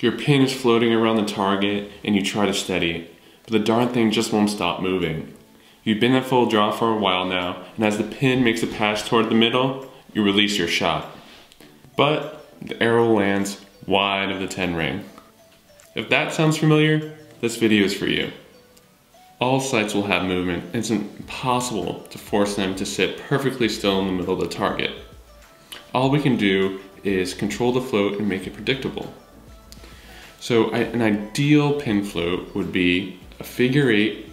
Your pin is floating around the target and you try to steady it, but the darn thing just won't stop moving. You've been at full draw for a while now, and as the pin makes a pass toward the middle, you release your shot. But the arrow lands wide of the 10 ring. If that sounds familiar, this video is for you. All sights will have movement, and it's impossible to force them to sit perfectly still in the middle of the target. All we can do is control the float and make it predictable. So an ideal pin float would be a figure eight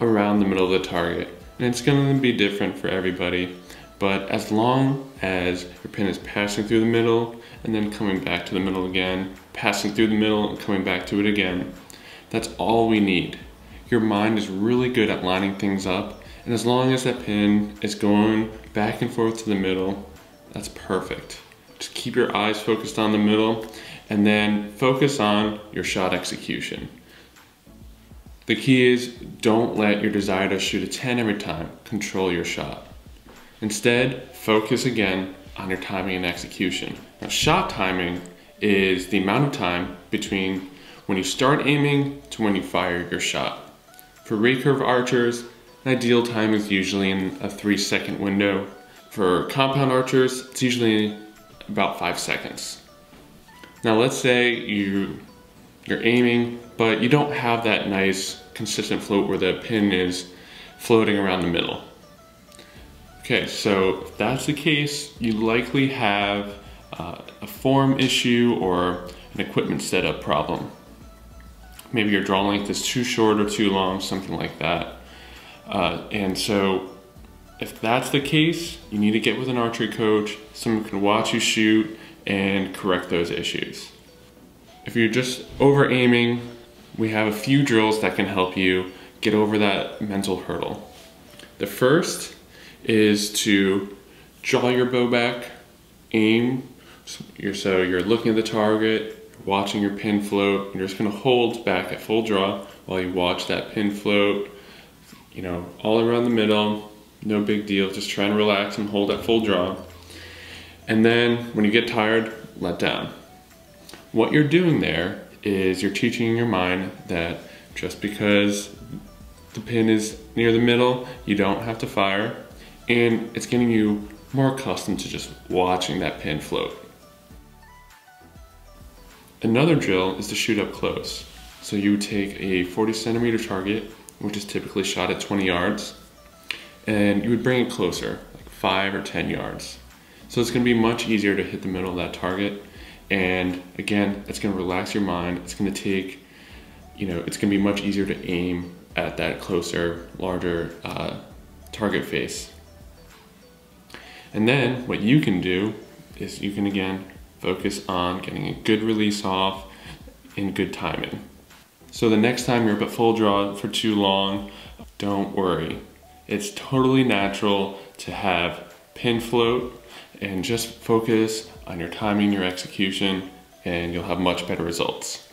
around the middle of the target. And it's gonna be different for everybody, but as long as your pin is passing through the middle and then coming back to the middle again, passing through the middle and coming back to it again, that's all we need. Your mind is really good at lining things up, and as long as that pin is going back and forth to the middle, that's perfect. Just keep your eyes focused on the middle and then focus on your shot execution. The key is don't let your desire to shoot a 10 every time control your shot. Instead, focus again on your timing and execution. Now, shot timing is the amount of time between when you start aiming to when you fire your shot. For recurve archers, an ideal time is usually in a three second window. For compound archers, it's usually about five seconds. Now let's say you, you're aiming, but you don't have that nice consistent float where the pin is floating around the middle. Okay, so if that's the case, you likely have uh, a form issue or an equipment setup problem. Maybe your draw length is too short or too long, something like that. Uh, and so if that's the case, you need to get with an archery coach, someone can watch you shoot and correct those issues. If you're just over aiming, we have a few drills that can help you get over that mental hurdle. The first is to draw your bow back, aim, so you're looking at the target, watching your pin float, you're just gonna hold back at full draw while you watch that pin float, you know, all around the middle, no big deal, just try and relax and hold at full draw. And then when you get tired, let down. What you're doing there is you're teaching your mind that just because the pin is near the middle, you don't have to fire, and it's getting you more accustomed to just watching that pin float. Another drill is to shoot up close. So you take a 40 centimeter target, which is typically shot at 20 yards, and you would bring it closer, like five or 10 yards. So it's gonna be much easier to hit the middle of that target. And again, it's gonna relax your mind. It's gonna take, you know, it's gonna be much easier to aim at that closer, larger uh, target face. And then what you can do is you can again focus on getting a good release off in good timing. So the next time you're at full draw for too long, don't worry. It's totally natural to have pin float and just focus on your timing, your execution, and you'll have much better results.